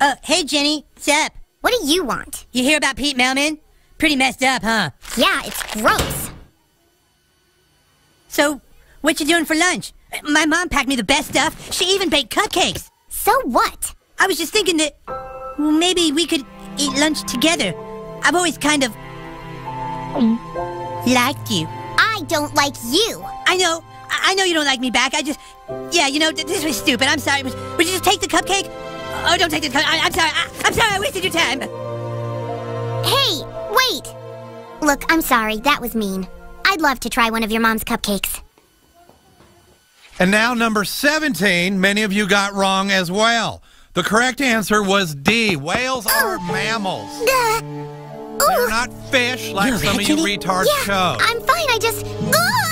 Uh, hey, Jenny. What's up? What do you want? You hear about Pete Melman? Pretty messed up, huh? Yeah, it's gross. So, what you doing for lunch? My mom packed me the best stuff. She even baked cupcakes. So what? I was just thinking that maybe we could eat lunch together. I've always kind of liked you. I don't like you. I know. I know you don't like me back. I just, yeah, you know, this was stupid. I'm sorry. Would you just take the cupcake? Oh, don't take the cupcake. I'm sorry. I- I'm sorry. I wasted your time. Hey, wait. Look, I'm sorry. That was mean. I'd love to try one of your mom's cupcakes. And now, number 17, many of you got wrong as well. The correct answer was D. Whales are mammals. Uh, They're not fish like You're some of you Jenny? retards yeah, show. I'm fine. I just. Ugh!